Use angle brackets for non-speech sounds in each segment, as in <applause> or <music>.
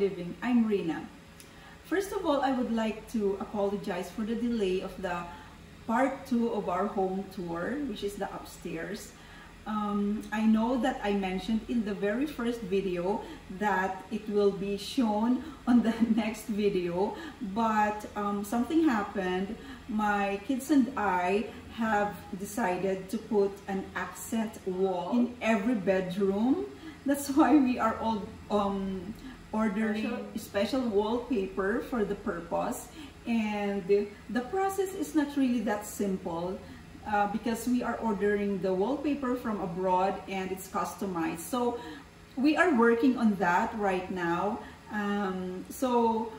Living. I'm Rina. First of all, I would like to apologize for the delay of the part two of our home tour, which is the upstairs. Um, I know that I mentioned in the very first video that it will be shown on the <laughs> next video, but um, something happened. My kids and I have decided to put an accent wall in every bedroom. That's <laughs> why we are all um, ordering special wallpaper for the purpose. And the process is not really that simple uh, because we are ordering the wallpaper from abroad and it's customized. So we are working on that right now. Um, so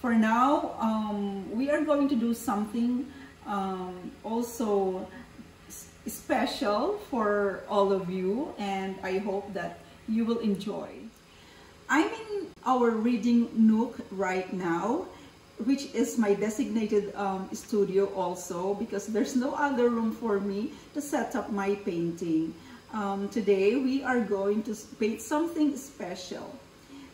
for now, um, we are going to do something um, also special for all of you and I hope that you will enjoy. I'm in our reading nook right now which is my designated um, studio also because there's no other room for me to set up my painting. Um, today we are going to paint something special.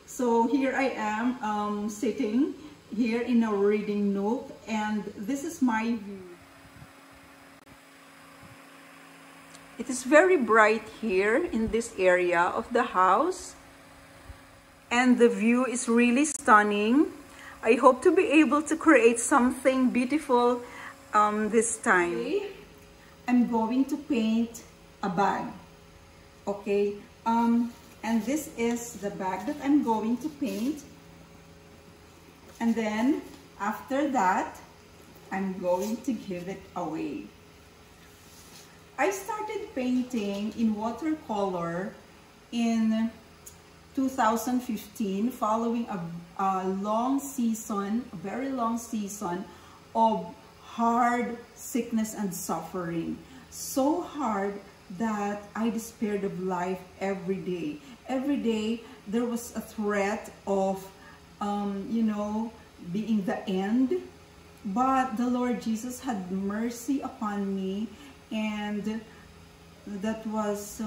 So here I am um, sitting here in our reading nook and this is my view. It is very bright here in this area of the house and the view is really stunning I hope to be able to create something beautiful um, this time. Okay. I'm going to paint a bag. Okay. Um, and this is the bag that I'm going to paint. And then after that, I'm going to give it away. I started painting in watercolor in 2015 following a, a long season, a very long season of hard sickness and suffering. So hard that I despaired of life every day. Every day there was a threat of, um, you know, being the end. But the Lord Jesus had mercy upon me and that was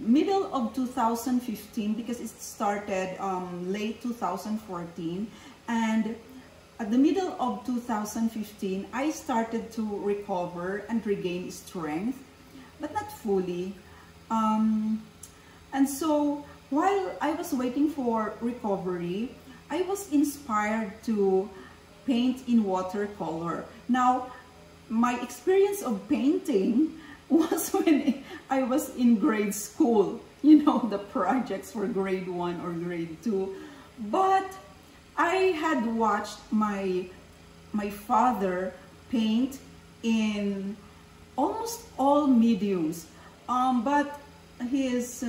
middle of 2015 because it started um, late 2014 and at the middle of 2015 I started to recover and regain strength but not fully. Um, and so while I was waiting for recovery I was inspired to paint in watercolor. Now my experience of painting was <laughs> when I was in grade school. You know, the projects for grade one or grade two. But I had watched my, my father paint in almost all mediums. Um, but his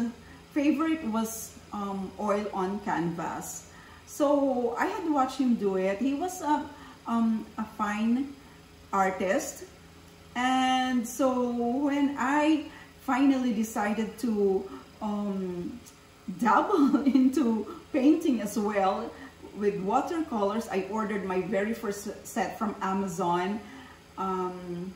favorite was um, oil on canvas. So I had watched him do it. He was a, um, a fine artist and so when I finally decided to um, dabble <laughs> into painting as well with watercolors, I ordered my very first set from Amazon. Um,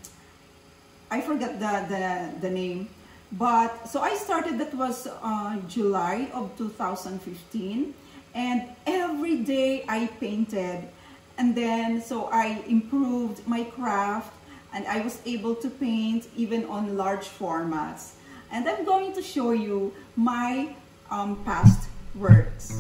I forgot the, the, the name. But so I started, that was uh, July of 2015. And every day I painted. And then, so I improved my craft and I was able to paint even on large formats. And I'm going to show you my um, past works.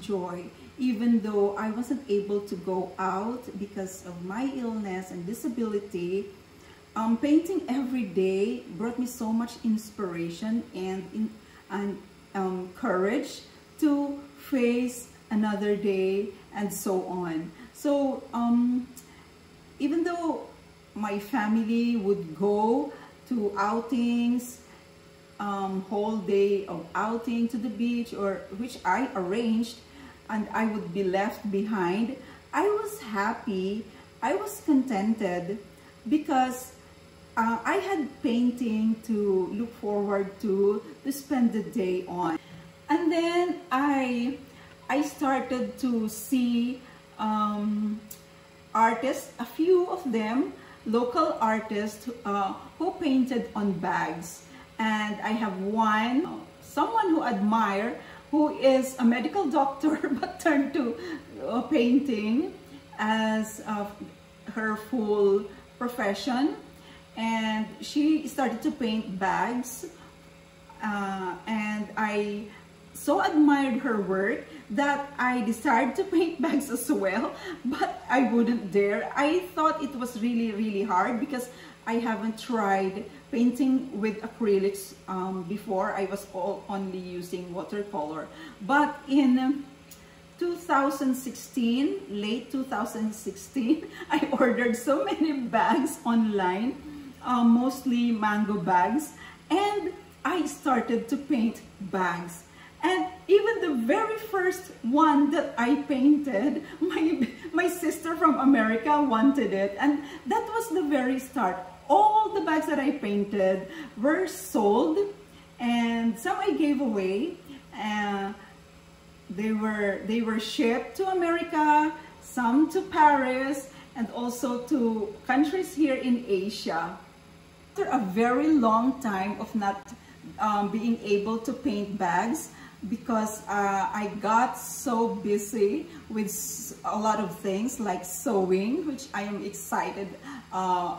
Joy even though I wasn't able to go out because of my illness and disability. Um, painting every day brought me so much inspiration and, in, and um, courage to face another day and so on. So um, even though my family would go to outings, um, whole day of outing to the beach or which I arranged and I would be left behind, I was happy, I was contented because uh, I had painting to look forward to, to spend the day on. And then I, I started to see um, artists, a few of them, local artists uh, who painted on bags. And I have one, someone who admire, who is a medical doctor <laughs> but turned to uh, painting as uh, her full profession. And she started to paint bags. Uh, and I so admired her work that I decided to paint <laughs> bags as well, but I wouldn't dare. I thought it was really, really hard because I haven't tried painting with acrylics um, before. I was all only using watercolor. But in 2016, late 2016, <laughs> I ordered so many bags online, um, mostly mango bags, and I started to paint bags. And even the very first one that I painted, <laughs> my, my sister from America wanted it. And that was the very start. All the bags that I painted were sold and some I gave away. Uh, they were they were shipped to America, some to Paris, and also to countries here in Asia. After a very long time of not um, being able to paint bags, because uh, I got so busy with a lot of things like sewing, which I am excited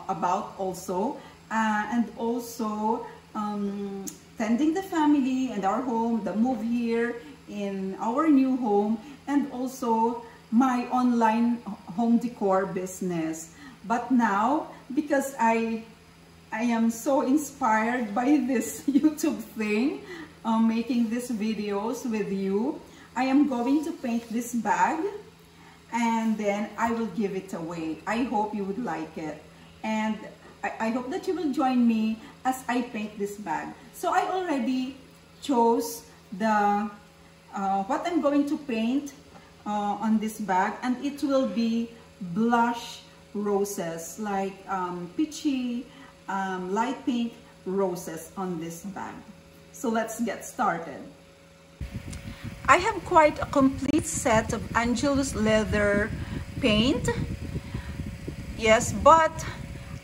about also, uh, and also um, tending the family and our home, the move here in our new home, and also my online home decor business. But now, because I I am so inspired by <laughs> this YouTube thing, um, making these videos with you. I am going to paint this bag and then I will give it away. I hope you would like it. And I, I hope that you will join me as I paint this bag. So I already chose the uh, what I'm going to paint uh, on this bag and it will be blush roses like um, peachy, um, light pink roses on this bag. So let's get started. I have quite a complete set of Angelus leather paint. Yes, but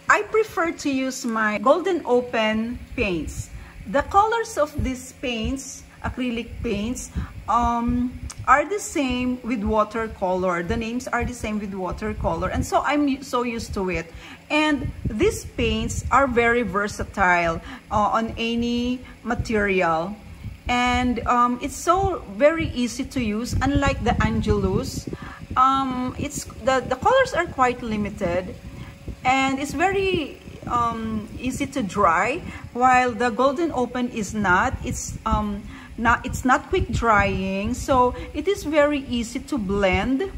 I prefer to use my Golden Open paints. The colors of these paints, acrylic paints, um, are the same with watercolor. The names are the same with watercolor. And so I'm so used to it. And these paints are very versatile uh, on any material. And um, it's so very easy to use, unlike the Angelus. Um, it's the, the colors are quite limited and it's very um, easy to dry while the Golden Open is not. It's um, not it's not quick drying so it is very easy to blend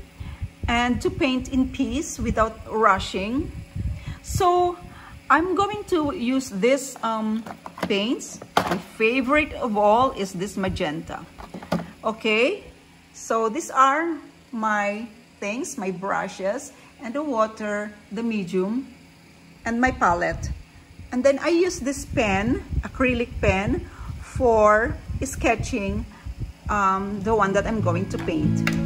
and to paint in peace without rushing so I'm going to use this um, paints. My favorite of all is this magenta. Okay? So these are my things my brushes and the water the medium and my palette. And then I use this pen acrylic pen for sketching um, the one that I'm going to paint.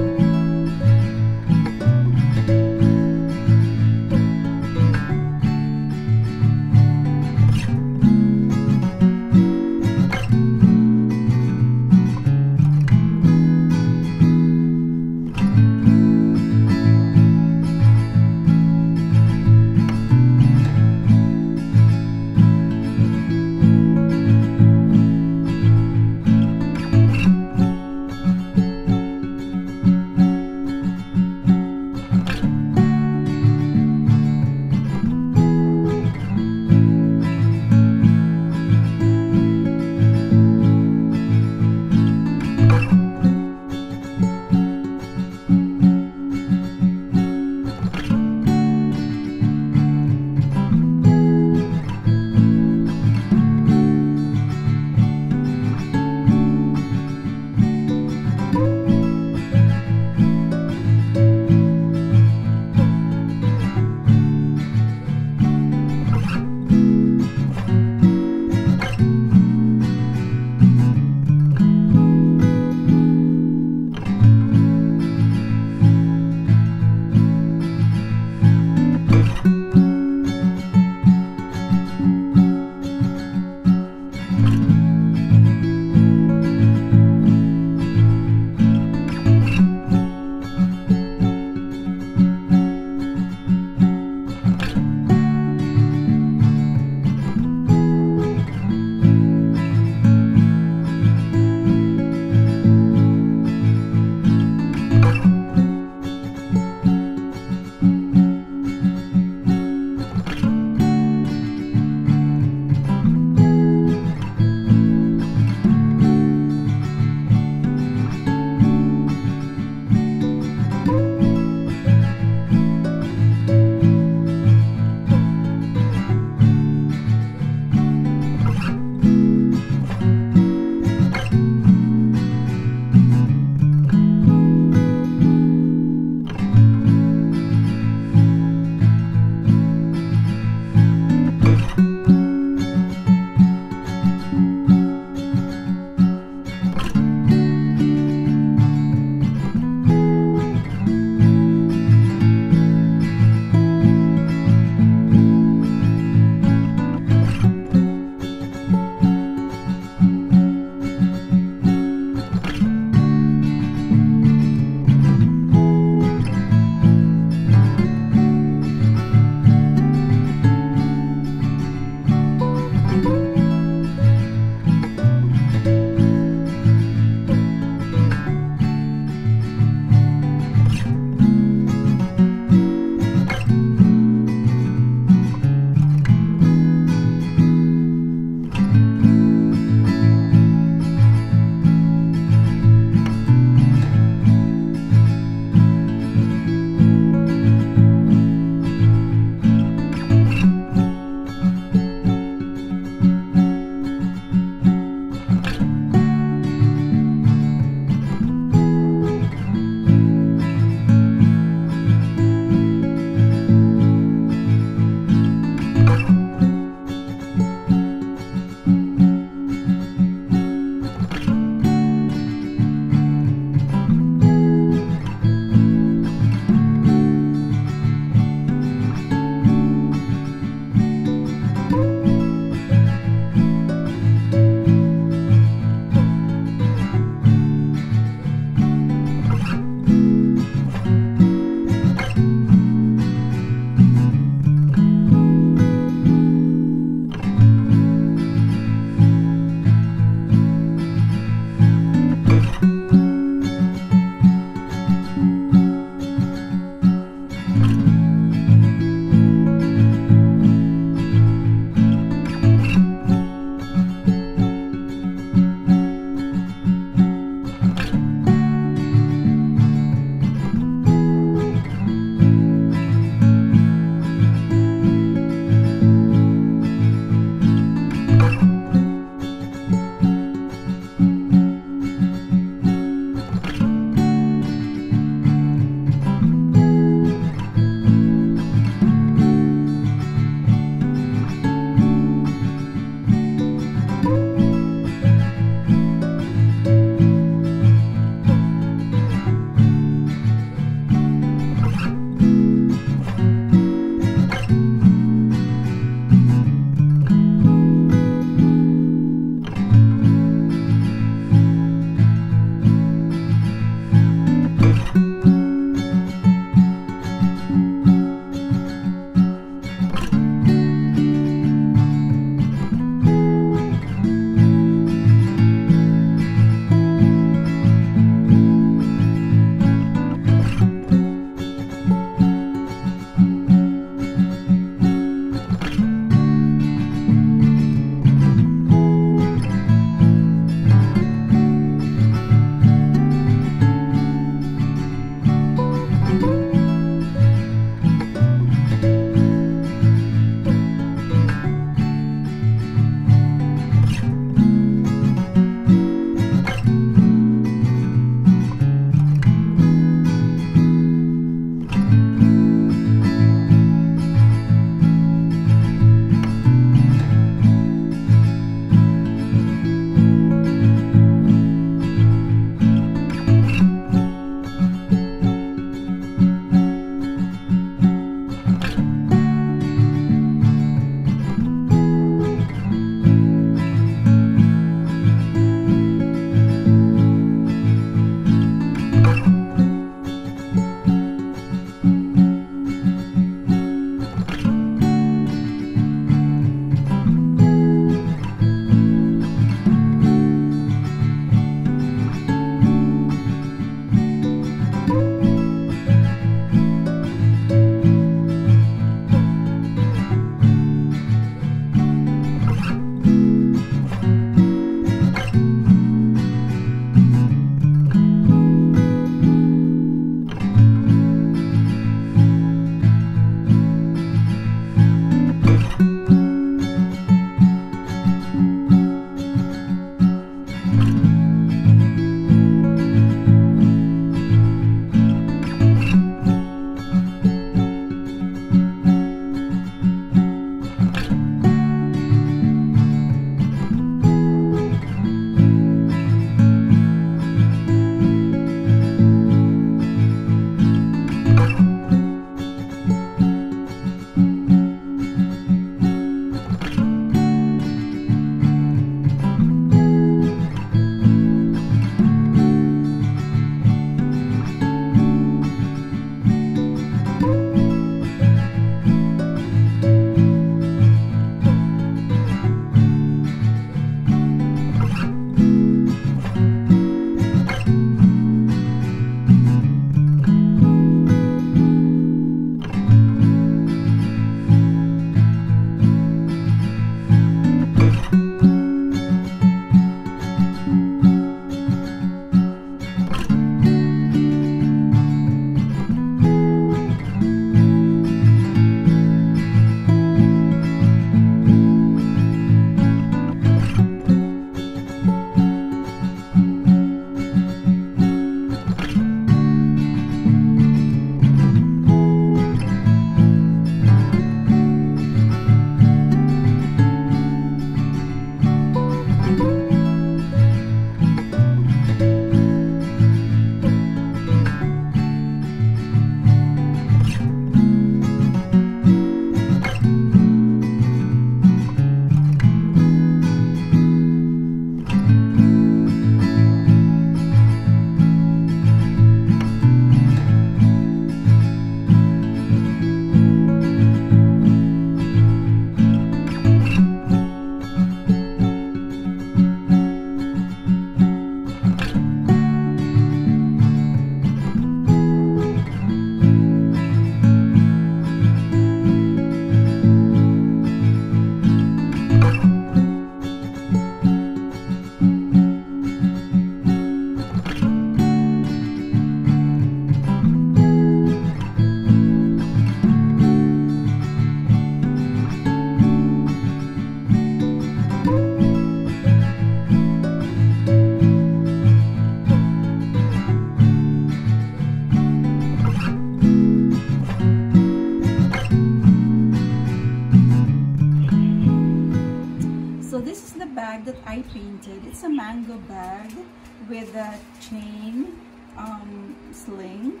Sling.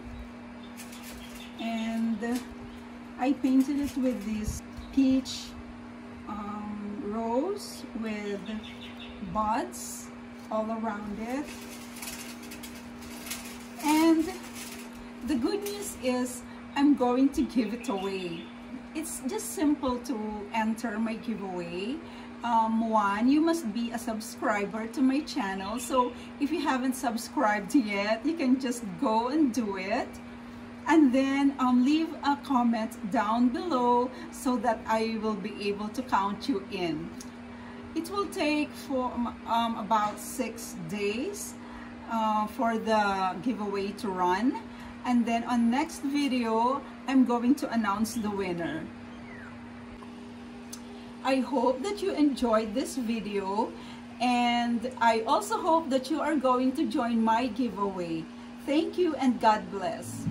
And I painted it with this peach um, rose with buds all around it. And the good news is I'm going to give it away. It's just simple to enter my giveaway um, one, you must be a subscriber to my channel. So if you haven't subscribed yet, you can just go and do it. And then um, leave a comment down below so that I will be able to count you in. It will take for um, about six days uh, for the giveaway to run. And then on next video, I'm going to announce the winner. I hope that you enjoyed this video and I also hope that you are going to join my giveaway. Thank you and God bless.